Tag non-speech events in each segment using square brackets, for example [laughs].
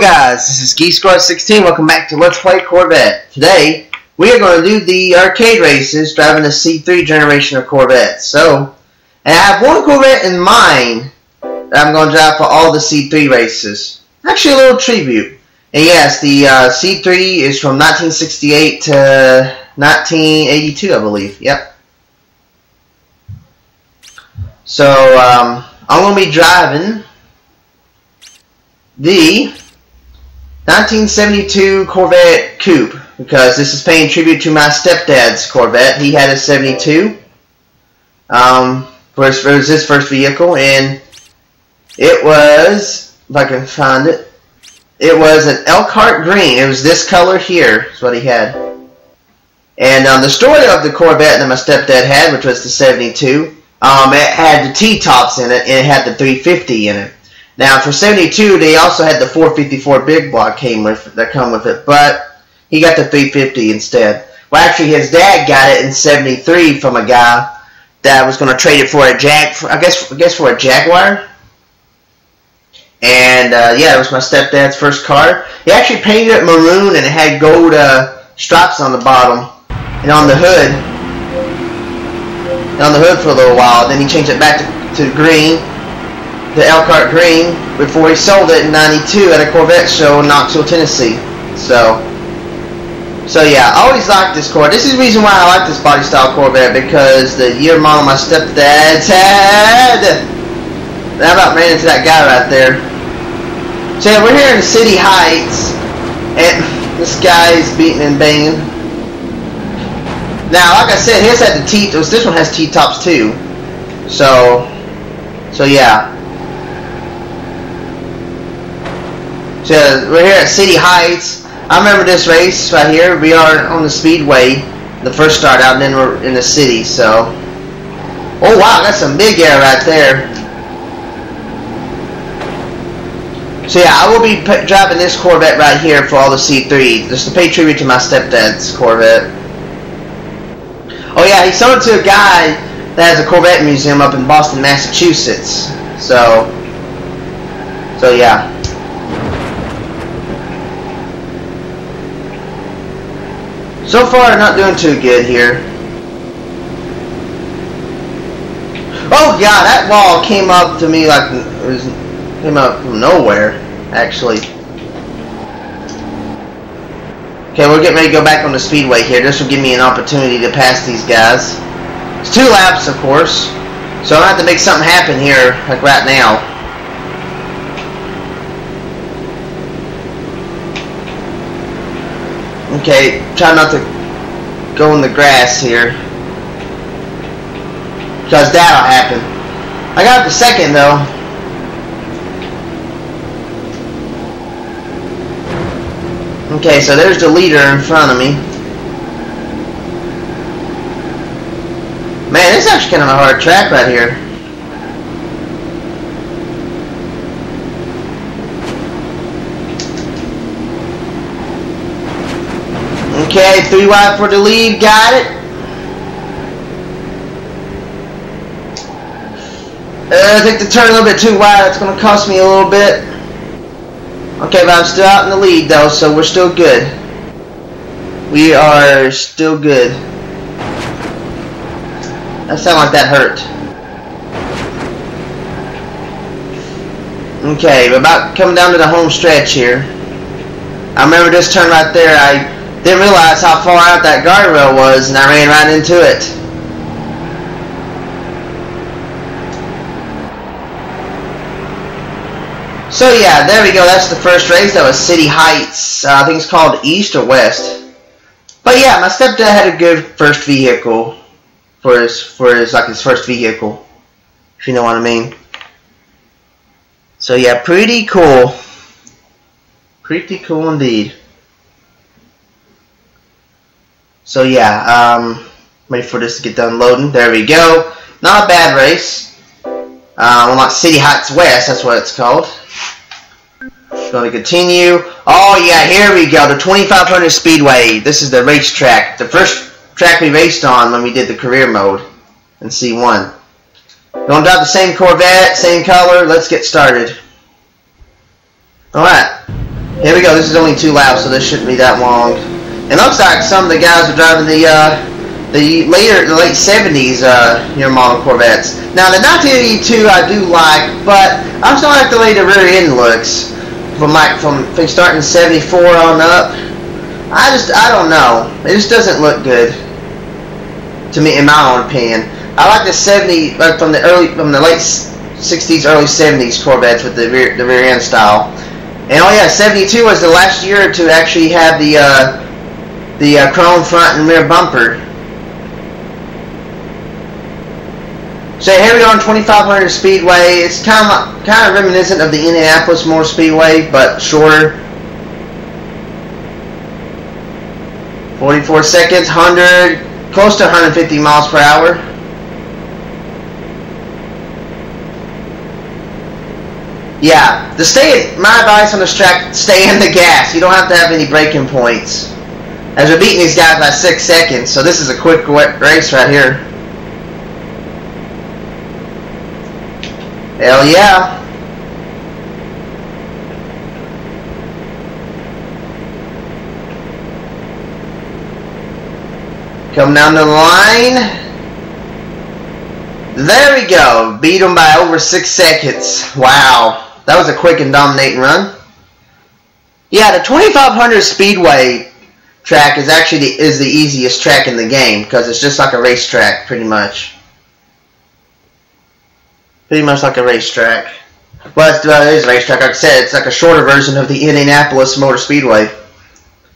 guys, this is GeekSquad16. Welcome back to Let's Play Corvette. Today, we are going to do the arcade races driving the C3 generation of Corvettes. So, and I have one Corvette in mind that I'm going to drive for all the C3 races. Actually, a little tribute. And yes, the uh, C3 is from 1968 to 1982, I believe. Yep. So, um, I'm going to be driving the 1972 Corvette Coupe because this is paying tribute to my stepdad's Corvette. He had a 72 um, for, his, for his first vehicle, and it was, if I can find it, it was an Elkhart green. It was this color here, is what he had. And um, the story of the Corvette that my stepdad had, which was the 72, um, it had the T-tops in it, and it had the 350 in it. Now for 72, they also had the 454 big block came with that come with it, but he got the 350 instead. Well, actually, his dad got it in 73 from a guy that was going to trade it for a Jag, I guess, I guess for a Jaguar. And uh, yeah, it was my stepdad's first car. He actually painted it maroon and it had gold uh, stripes on the bottom and on the hood. And on the hood for a little while. Then he changed it back to, to green the Elkhart Green before he sold it in 92 at a Corvette show in Knoxville, Tennessee. So, so yeah, I always liked this Corvette. This is the reason why I like this body style Corvette because the year model my stepdad's had. I about ran into that guy right there. So yeah, we're here in City Heights, and this guy's beating and banging. Now, like I said, his had the T. This one has T tops too. So, so yeah. So we're here at City Heights. I remember this race right here. We are on the Speedway, the first start out, and then we're in the city. So, oh wow, that's some big air right there. So yeah, I will be driving this Corvette right here for all the C3, just to pay tribute to my stepdad's Corvette. Oh yeah, he sold it to a guy that has a Corvette museum up in Boston, Massachusetts. So, so yeah. So far, not doing too good here. Oh god, that wall came up to me like it was came up from nowhere, actually. Okay, we're getting ready to go back on the speedway here. This will give me an opportunity to pass these guys. It's two laps, of course. So I have to make something happen here, like right now. Okay, try not to go in the grass here. Because that'll happen. I got the second though. Okay, so there's the leader in front of me. Man, this is actually kind of a hard track right here. Okay, three wide for the lead. Got it. Uh, I think the turn a little bit too wide. It's going to cost me a little bit. Okay, but I'm still out in the lead, though, so we're still good. We are still good. That sounded like that hurt. Okay, we're about coming down to the home stretch here. I remember this turn right there. I didn't realize how far out that guardrail was and I ran right into it. So yeah, there we go. That's the first race. That was City Heights. Uh, I think it's called East or West. But yeah, my stepdad had a good first vehicle for his for his like his first vehicle, if you know what I mean. So yeah, pretty cool. Pretty cool indeed. So yeah, um, wait for this to get done loading. There we go. Not a bad race. Uh, well, not City Heights West, that's what it's called. Going to continue. Oh yeah, here we go. The 2500 Speedway. This is the racetrack. The first track we raced on when we did the career mode in C1. Going to drive the same Corvette, same color. Let's get started. Alright. Here we go. This is only two laps, so this shouldn't be that long. It looks like some of the guys are driving the uh, the later, the late 70s uh, year model Corvettes. Now the 1982 I do like, but I still like the way the rear end looks from like from, from starting 74 on up. I just I don't know. It just doesn't look good to me, in my own opinion. I like the 70 like from the early from the late 60s, early 70s Corvettes with the rear the rear end style. And oh yeah, 72 was the last year to actually have the uh, the uh, chrome front and rear bumper. So here we are on 2500 Speedway. It's kind of kind of reminiscent of the Indianapolis Motor Speedway, but shorter. 44 seconds, 100, close to 150 miles per hour. Yeah, to stay. My advice on this track: stay in the gas. You don't have to have any braking points. As we're beating these guys by six seconds, so this is a quick race right here. Hell yeah! Come down to the line. There we go. Beat them by over six seconds. Wow. That was a quick and dominating run. Yeah, the 2500 Speedway track is actually the, is the easiest track in the game because it's just like a racetrack, pretty much. Pretty much like a racetrack. Well, it's, well, it is a racetrack. Like I said, it's like a shorter version of the Indianapolis Motor Speedway.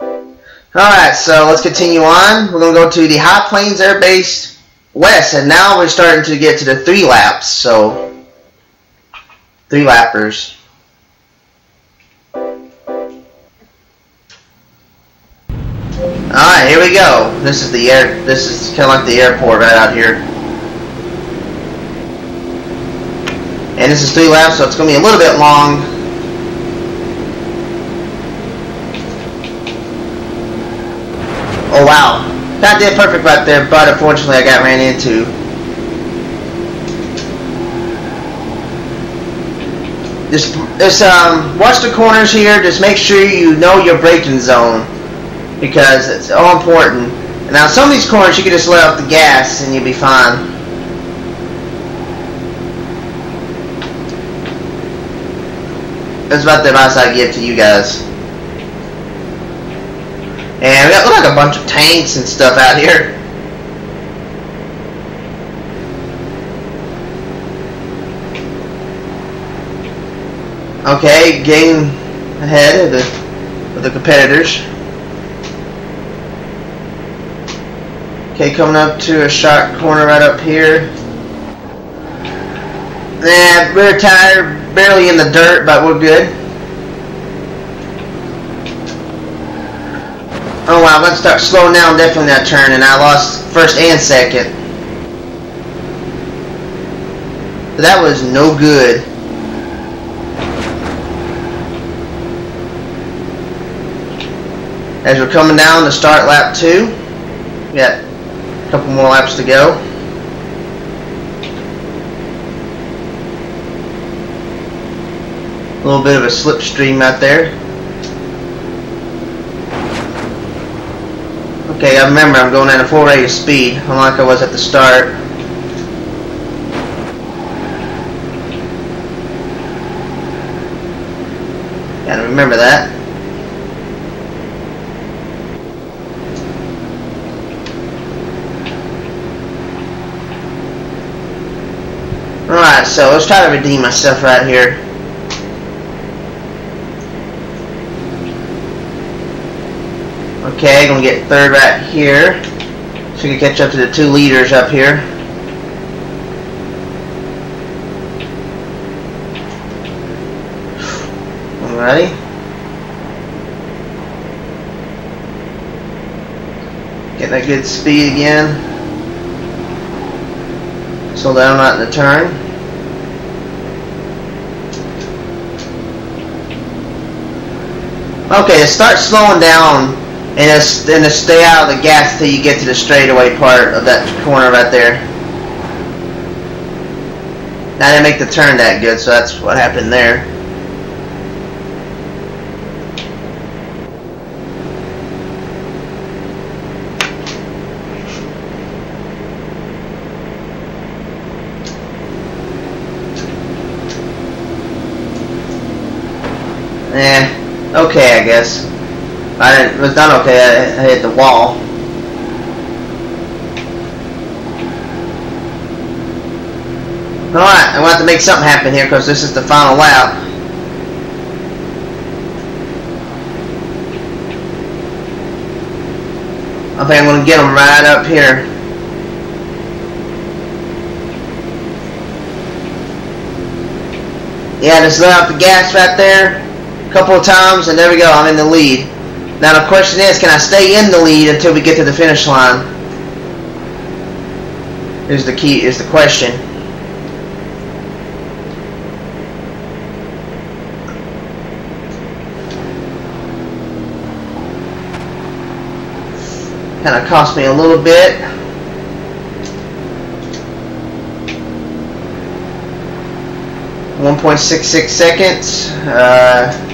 Alright, so let's continue on. We're going to go to the High Plains Air Base West, and now we're starting to get to the three laps. So Three lappers. Alright, here we go. This is the air this is kinda like the airport right out here. And this is three laps, so it's gonna be a little bit long. Oh wow. That did perfect right there, but unfortunately I got ran into. Just, just um, watch the corners here. Just make sure you know your braking zone because it's all important. Now some of these corners you can just let off the gas and you'll be fine. That's about the advice I give to you guys. And we got look like a bunch of tanks and stuff out here. Okay, getting ahead of the, of the competitors. Okay, coming up to a sharp corner right up here. Nah, rear tire barely in the dirt, but we're good. Oh wow, let's start slowing down definitely that turn, and I lost first and second. That was no good. As we're coming down to start lap two, we got couple more laps to go. A little bit of a slipstream out there. Okay, I remember I'm going at a full rate of speed, unlike I was at the start. Gotta remember that. Alright, so let's try to redeem myself right here. Okay, gonna get third right here. So we can catch up to the two leaders up here. Alrighty. Getting a good speed again. Slow down right in the turn. Okay, start slowing down and just, and just stay out of the gas until you get to the straightaway part of that corner right there. I didn't make the turn that good, so that's what happened there. Eh, okay, I guess. I was not okay. I, I hit the wall. Alright, I'm going to have to make something happen here because this is the final lap. I think I'm going to get them right up here. Yeah, just let out the gas right there a couple of times, and there we go. I'm in the lead. Now the question is, can I stay in the lead until we get to the finish line? Is the key, is the question. Kind of cost me a little bit. 1.66 seconds. Uh,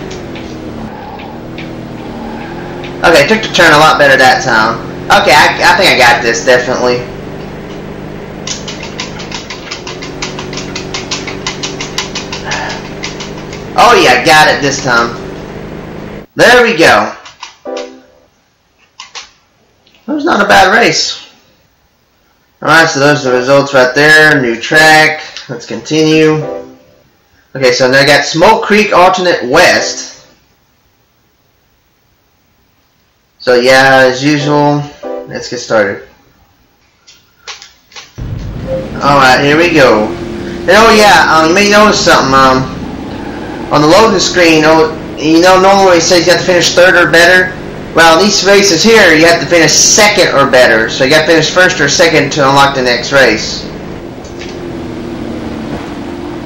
okay, took the turn a lot better that time. Okay, I, I think I got this, definitely. Oh yeah, I got it this time. There we go. That was not a bad race. Alright, so those are the results right there. New track. Let's continue. Okay, so now I got Smoke Creek Alternate West. So yeah, as usual, let's get started. Alright, here we go. And oh yeah, um, you may notice something. Um, on the loading screen, oh, you know normally it says you have to finish third or better. Well, in these races here, you have to finish second or better. So you got to finish first or second to unlock the next race.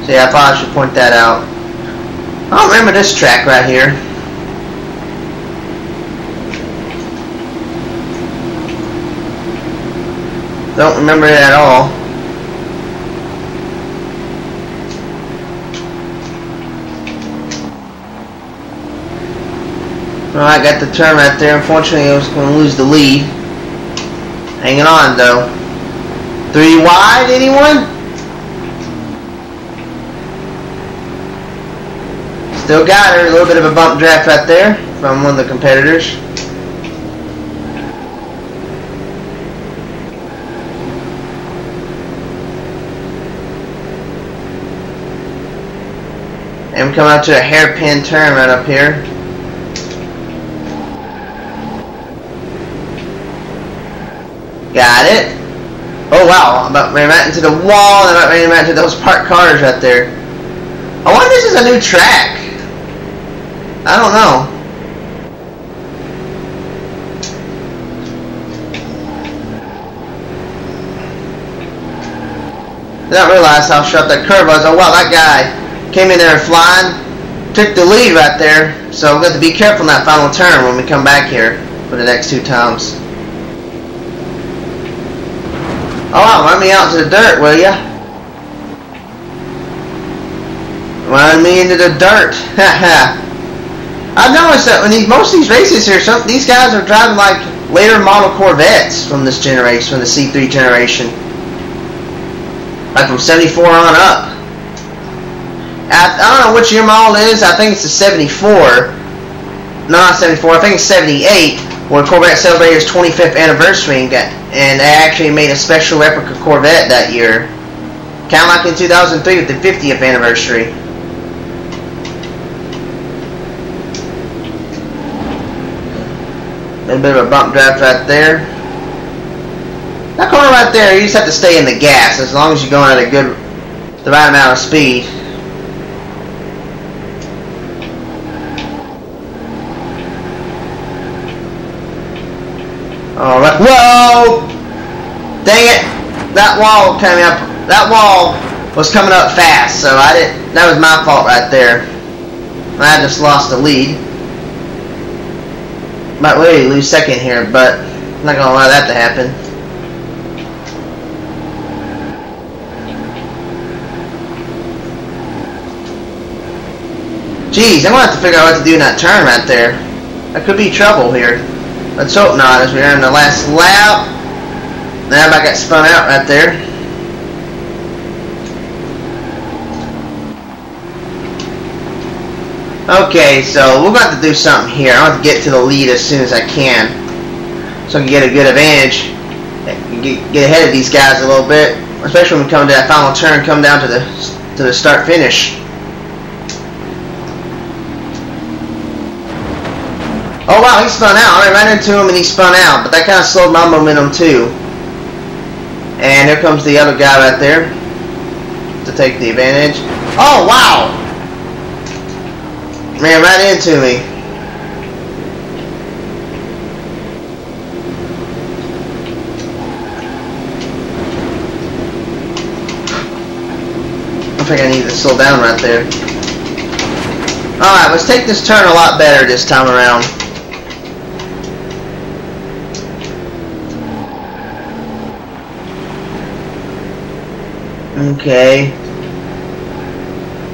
So yeah, I thought I should point that out. I don't remember this track right here. Don't remember it at all. Well, I got the turn right there. Unfortunately, I was going to lose the lead. Hanging on, though. Three wide, anyone? Still got her. A little bit of a bump draft right there from one of the competitors. And we come out to a hairpin turn right up here. Got it. Oh wow, I about ran right into the wall and I ran right into those parked cars right there. I wonder if this is a new track. I don't know. Did not realize how sharp that curve was. Oh wow, that guy came in there flying, took the lead right there. So we have got to be careful in that final turn when we come back here for the next two times. Oh run me out to the dirt, will ya? Run me into the dirt. [laughs] I've noticed that when these, most of these races here, some these guys are driving like later model Corvettes from this generation, from the C3 generation, like from 74 on up. I, I don't know which year model is. I think it's the 74. No, not 74. I think it's 78, when Corvette celebrated its 25th anniversary and, got, and they actually made a special replica Corvette that year. Kind of like in 2003 with the 50th anniversary. A little bit of a bump draft right there. That corner right there, you just have to stay in the gas as long as you're going at a good, the right amount of speed. Alright, whoa! Dang it! That wall coming up, that wall was coming up fast, so I didn't, that was my fault right there. I just lost the lead. Might really lose second here, but I'm not gonna allow that to happen. Jeez, I'm gonna have to figure out what to do in that turn right there. That could be trouble here. Let's hope not, as we're in the last lap. Now I got spun out right there. Okay, so we're to to do something here. I want to get to the lead as soon as I can. So I can get a good advantage. Get, get ahead of these guys a little bit. Especially when we come to that final turn, come down to the to the start finish. Oh wow, he spun out. I ran into him and he spun out, but that kind of slowed my momentum too. And here comes the other guy right there to take the advantage. Oh wow! Man, right into me. I think I need to slow down right there. Alright, let's take this turn a lot better this time around. Okay.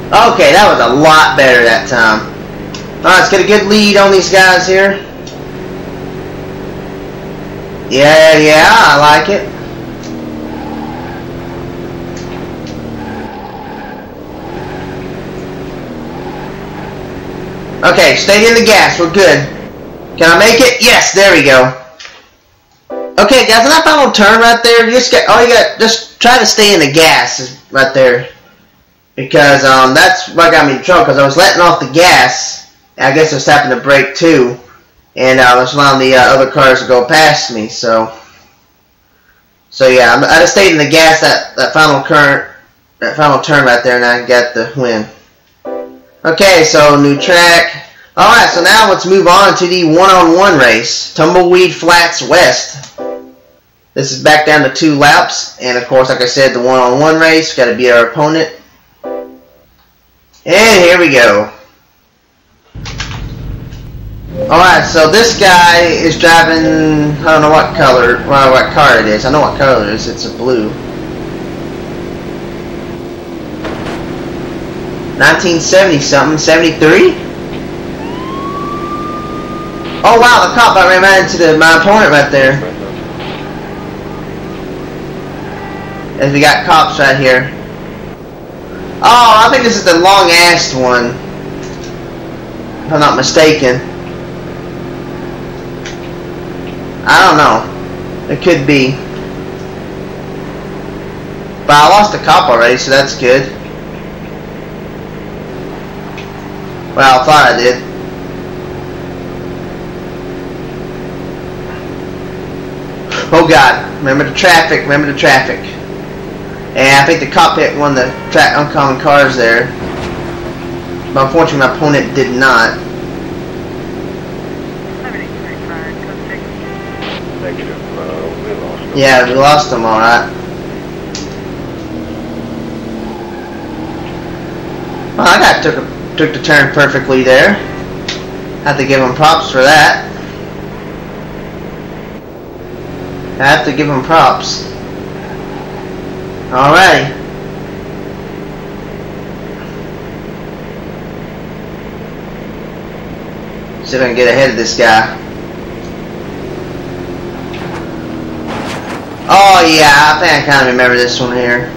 Okay, that was a lot better that time. Alright, let's get a good lead on these guys here. Yeah, yeah, I like it. Okay, stay in the gas. We're good. Can I make it? Yes, there we go. Okay, guys, that final turn right there, you just get all you got. Just try to stay in the gas right there, because um, that's what got me in trouble. Because I was letting off the gas. I guess I was tapping the brake too, and uh, I was allowing the uh, other cars to go past me. So, so yeah, I just stayed in the gas that that final current, that final turn right there, and I got the win. Okay, so new track. Alright, so now let's move on to the one-on-one -on -one race. Tumbleweed Flats West. This is back down to two laps. And of course, like I said, the one-on-one -on -one race. Got to beat our opponent. And here we go. Alright, so this guy is driving, I don't know what color, well, what car it is. I know what color it is. It's a blue. 1970 something, 73? Oh wow, the cop I ran right into the, my opponent right there. As we got cops right here. Oh, I think this is the long-assed one. If I'm not mistaken. I don't know. It could be. But I lost a cop already, so that's good. Well, I thought I did. Oh god, remember the traffic, remember the traffic. And I think the cop hit one of the track uncommon cars there. But unfortunately my opponent did not. Yeah, we lost them alright. Well, I got took took the turn perfectly there. Have to give him props for that. I have to give him props. Alrighty. See if I can get ahead of this guy. Oh yeah, I think I kind of remember this one here.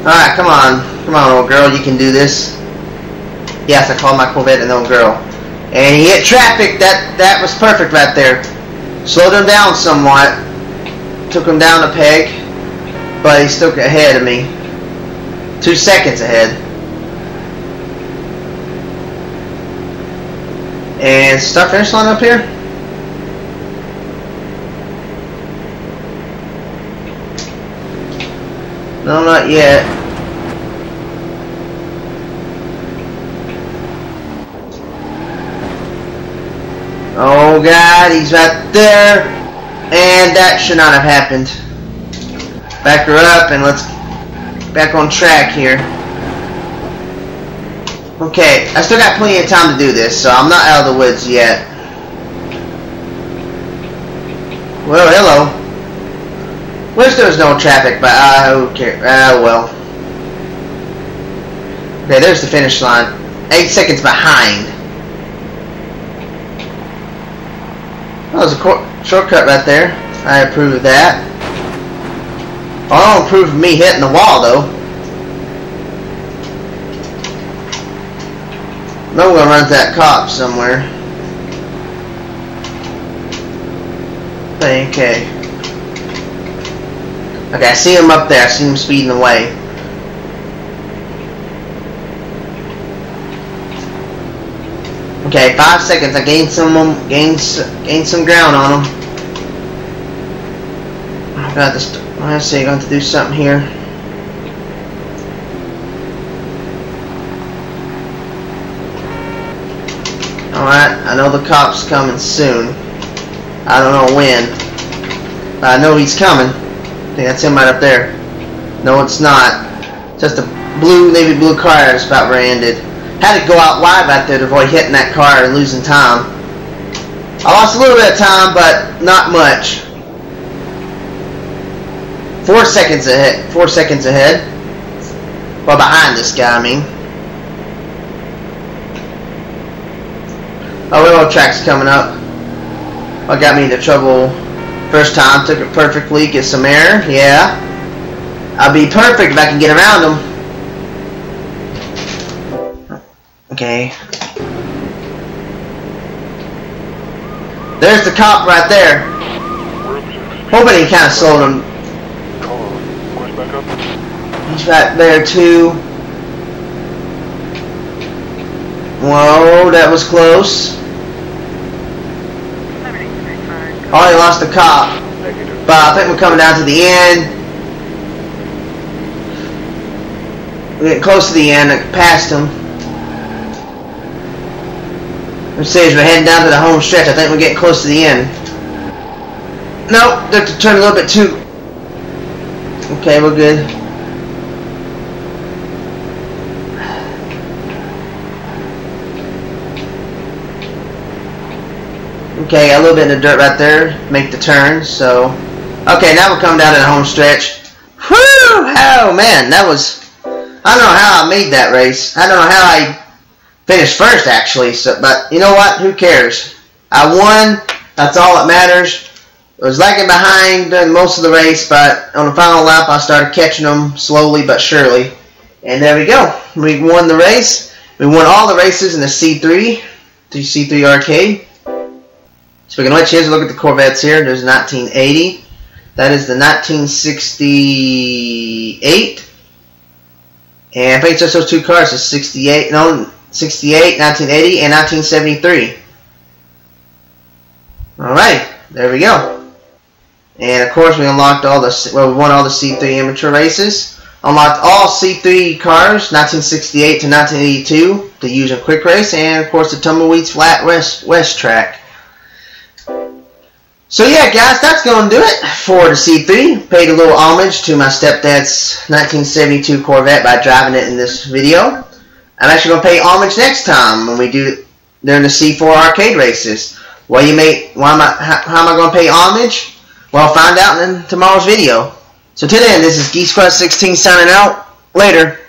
Alright, come on. Come on, old girl, you can do this. Yes, I called my Corvette an old girl. And he hit traffic. That that was perfect right there. Slowed him down somewhat. Took him down a peg. But he's still ahead of me. Two seconds ahead. And start finish line up here. No, not yet. Oh god, he's right there. And that should not have happened. Back her up and let's back on track here. Okay, I still got plenty of time to do this, so I'm not out of the woods yet. Well, hello. Wish there was no traffic, but I uh, who cares? Ah, uh, well. Okay, there's the finish line. Eight seconds behind. That was a shortcut right there. I approve of that. I don't approve of me hitting the wall though. No, we're gonna run into that cop somewhere. Okay. Okay, I see him up there. I see him speeding away. Okay, five seconds. I gained some um, gained gained some ground on him. I got this. I see. I got to do something here. Alright, I know the cop's coming soon. I don't know when. But I know he's coming. I think that's him right up there. No, it's not. Just a blue, navy blue car that's about rear-ended. Had to go out wide out there to avoid hitting that car and losing time. I lost a little bit of time, but not much. Four seconds ahead. Four seconds ahead. Well, behind this guy, I mean. Oh, railroad track's coming up. What got me into trouble first time? Took it perfectly. Get some air. Yeah. I'll be perfect if I can get around them. Okay. There's the cop right there. Hoping he kind of sold him. He's right there too. Whoa, that was close. Oh, he lost the cop. But I think we're coming down to the end. We're getting close to the end. I passed him. Let's see, as we're heading down to the home stretch, I think we're getting close to the end. Nope, they have to turn a little bit too. Okay, we're good. Okay, got a little bit in the dirt right there. Make the turn, so... Okay, now we're coming down to the home stretch. Whew! Oh, man, that was... I don't know how I made that race. I don't know how I finished first, actually. So, But, you know what? Who cares? I won. That's all that matters. I was lagging behind during most of the race, but on the final lap, I started catching them slowly but surely. And there we go. We won the race. We won all the races in the C3, the C3 arcade. Speaking of which, here's a look at the Corvettes here. There's 1980. That is the 1968. And I just those two cars, it's 68, no, 68, 1980, and 1973. Alright, there we go. And of course, we unlocked all the, well, we won all the C3 amateur races. Unlocked all C3 cars, 1968 to 1982, to use in quick race, and of course the Tumbleweeds Flat West, West track. So yeah, guys, that's going to do it for the C3. Paid a little homage to my stepdad's 1972 Corvette by driving it in this video. I'm actually going to pay homage next time when we do during the C4 arcade races. Well, you may, why am I, how, how am I going to pay homage? Well, find out in tomorrow's video. So till then, this is GeekSquad16 signing out. Later.